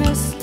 honest